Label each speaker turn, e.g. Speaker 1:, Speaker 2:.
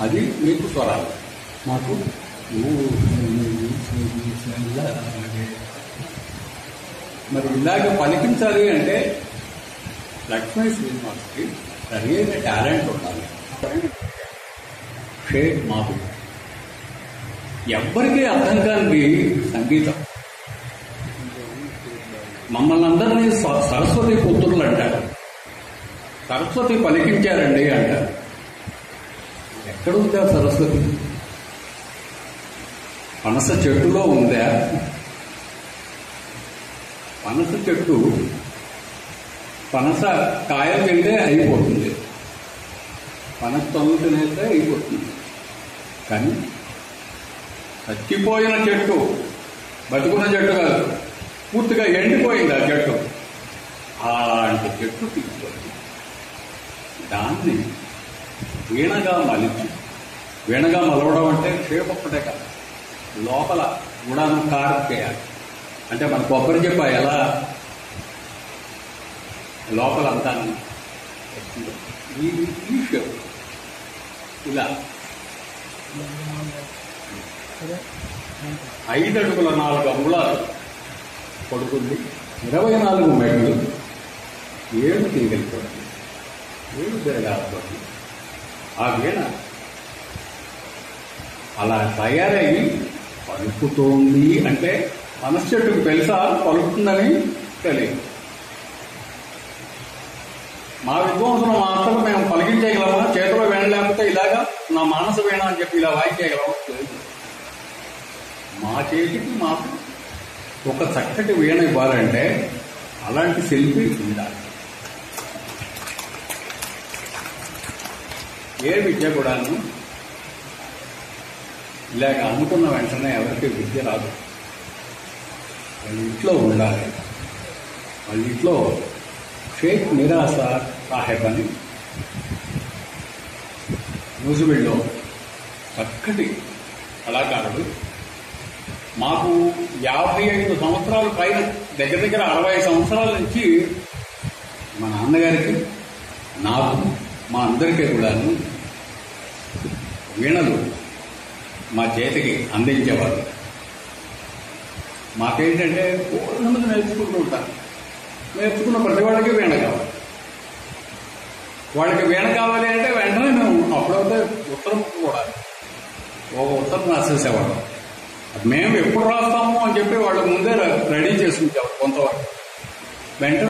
Speaker 1: అది మీకు స్వరాలు
Speaker 2: మాకు
Speaker 1: మరి ఇలాగ పలికించాలి అంటే లక్ష్మీ శ్రీనివాస్కి సరైన టాలెంట్ ఉండాలి షేక్ మాబు ఎవ్వరికీ అర్థం కాని సంగీతం మమ్మల్ని అందరినీ సరస్వతి పుత్రులు అంటారు సరస్వతి పలికించారండి అంటారు ఎక్కడుందా సరస్వతి? పనస చెట్టులో ఉందా? పనస చెట్టు పనస కాయ తింటే అయిపోతుంది. పనస తొమ్మిది తినేస్తే అయిపోతుంది. కానీ చచ్చిపోయిన చెట్టు బతుకున్న చెట్టు కాదు పూర్తిగా ఎండిపోయింది ఆ చెట్టు. అలాంటి చెట్టు తీసుకోండి దాన్ని వీణగా మలిచి వీణగా మలవడం అంటే క్షేపప్పుడే కదా. లోపల గుడాను కారు చేయాలి. అంటే మన కొబ్బరి చెప్ప ఎలా? లోపల అంతా ఈ ఈ షేప్ ఇలా ఐదు అడుగుల నాలుగు అంగుళాలు పడుతుంది. ఇరవై నాలుగు మెట్లు ఏడు తీగలిపోతుంది ఏడు తిరగాలి ఆ వీణ అలా తయారై పలుకుతోంది అంటే మనసు చెట్టుకు తెలుసా? పలుకుతుందని తెలియదు. మా విద్వాంసులు మాత్రం మేము పలికించేయగలమా? చేతిలో వీణ లేకపోతే ఇలాగా నా మానస వీణ అని చెప్పి ఇలా వాయించేయగలమా మా చేతికి మాత్రం ఒక చక్కటి వీణ ఇవ్వాలంటే అలాంటి శిల్పి ఉండాలి. ఏ విద్య కూడాను ఇలాగ అమ్ముకున్న వెంటనే ఎవరికి విద్య రాదు. వాళ్ళ ఇంట్లో ఉండాలి. వాళ్ళ ఇంట్లో షేక్ నిరాశ సాహెబ్ అని న్యూజివెల్లో చక్కటి కళాకారుడు మాకు యాభై ఐదు సంవత్సరాల పైన దగ్గర దగ్గర అరవై సంవత్సరాల నుంచి మా నాన్నగారికి నాకు మా అందరికీ కూడాను వీణలు మా చేతికి అందించేవారు. మాకేంటంటే పూర్ణమంది నేర్చుకుంటూ ఉంటారు. నేర్చుకున్న ప్రతి వాళ్ళకి వీణ కావాలి. వాళ్ళకి వీణ కావాలి అంటే వెంటనే మేము అప్పుడైతే ఉత్తరం కూడా ఒక ఉత్తరం రాసేసేవాళ్ళం. మేము ఎప్పుడు రాస్తాము అని చెప్పి వాళ్ళ ముందే రెడీ చేసుకుంటారు కొంతవరకు. వెంటనే